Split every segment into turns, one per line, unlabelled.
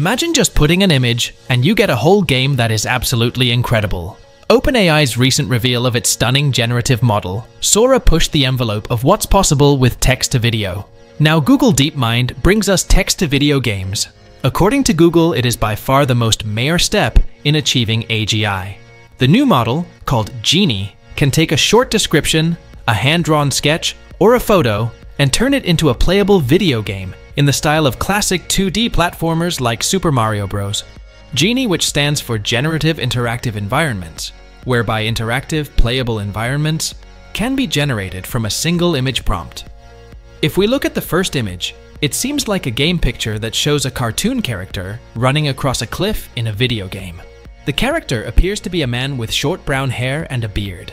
Imagine just putting an image and you get a whole game that is absolutely incredible. OpenAI's recent reveal of its stunning generative model, Sora pushed the envelope of what's possible with text to video. Now, Google DeepMind brings us text to video games. According to Google, it is by far the most major step in achieving AGI. The new model, called Genie, can take a short description, a hand drawn sketch, or a photo and turn it into a playable video game in the style of classic 2D platformers like Super Mario Bros. Genie, which stands for Generative Interactive Environments, whereby interactive, playable environments can be generated from a single image prompt. If we look at the first image, it seems like a game picture that shows a cartoon character running across a cliff in a video game. The character appears to be a man with short brown hair and a beard.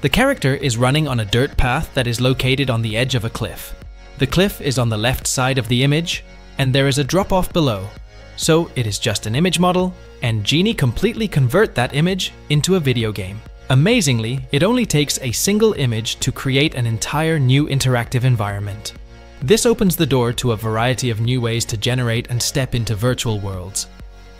The character is running on a dirt path that is located on the edge of a cliff. The cliff is on the left side of the image, and there is a drop off below, so it is just an image model, and Genie completely convert that image into a video game. Amazingly, it only takes a single image to create an entire new interactive environment. This opens the door to a variety of new ways to generate and step into virtual worlds.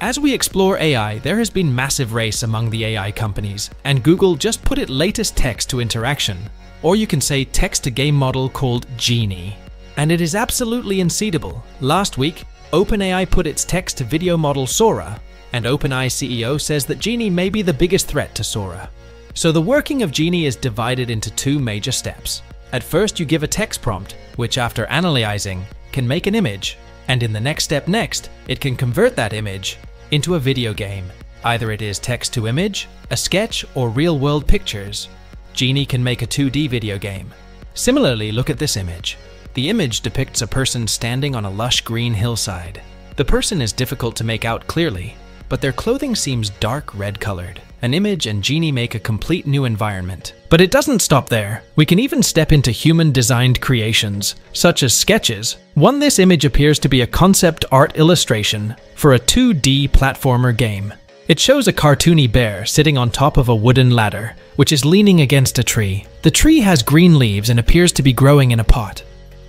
As we explore AI, there has been massive race among the AI companies, and Google just put its latest text to interaction, or you can say text to game model called Genie. And it is absolutely unseatable. Last week, OpenAI put its text to video model Sora, and OpenAI CEO says that Genie may be the biggest threat to Sora. So the working of Genie is divided into two major steps. At first, you give a text prompt, which after analyzing, can make an image, and in the next step next, it can convert that image into a video game. Either it is text to image, a sketch, or real world pictures. Genie can make a 2D video game. Similarly, look at this image. The image depicts a person standing on a lush green hillside. The person is difficult to make out clearly, but their clothing seems dark red colored. An image and Genie make a complete new environment. But it doesn't stop there. We can even step into human designed creations, such as sketches. One, this image appears to be a concept art illustration for a 2D platformer game. It shows a cartoony bear sitting on top of a wooden ladder, which is leaning against a tree. The tree has green leaves and appears to be growing in a pot.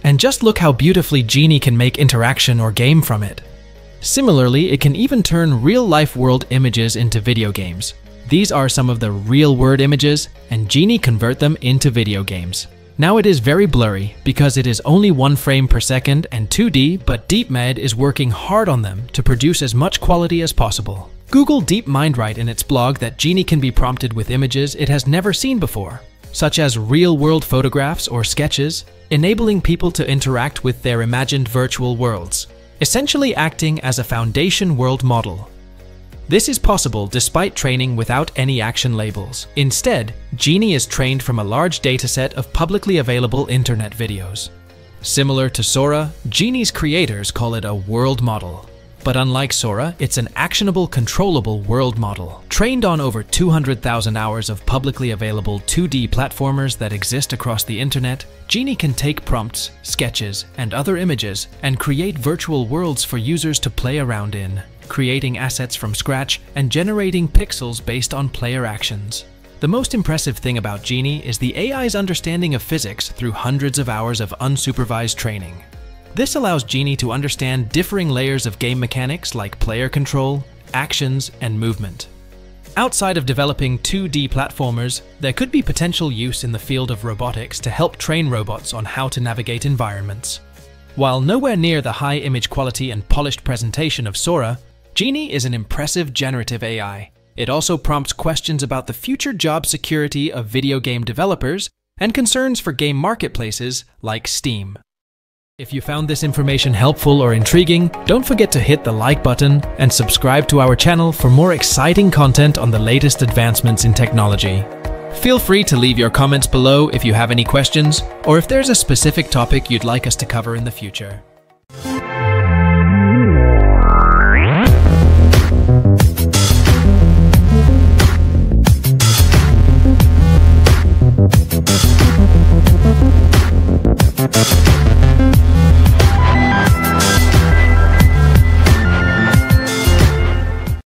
And just look how beautifully Genie can make interaction or game from it. Similarly, it can even turn real-life world images into video games. These are some of the real-world images, and Genie convert them into video games. Now it is very blurry because it is only one frame per second and 2D, but DeepMind is working hard on them to produce as much quality as possible. Google DeepMind write in its blog that Genie can be prompted with images it has never seen before, such as real-world photographs or sketches, enabling people to interact with their imagined virtual worlds, essentially acting as a foundation world model. This is possible despite training without any action labels. Instead, Genie is trained from a large dataset of publicly available internet videos. Similar to Sora, Genie's creators call it a world model, but unlike Sora, it's an actionable, controllable world model. Trained on over 200,000 hours of publicly available 2D platformers that exist across the internet, Genie can take prompts, sketches, and other images and create virtual worlds for users to play around in, creating assets from scratch and generating pixels based on player actions. The most impressive thing about Genie is the AI's understanding of physics through hundreds of hours of unsupervised training. This allows Genie to understand differing layers of game mechanics like player control, actions, and movement. Outside of developing 2D platformers, there could be potential use in the field of robotics to help train robots on how to navigate environments. While nowhere near the high image quality and polished presentation of Sora, Genie is an impressive generative AI. It also prompts questions about the future job security of video game developers and concerns for game marketplaces like Steam. If you found this information helpful or intriguing, don't forget to hit the like button and subscribe to our channel for more exciting content on the latest advancements in technology. Feel free to leave your comments below if you have any questions, or if there's a specific topic you'd like us to cover in the future.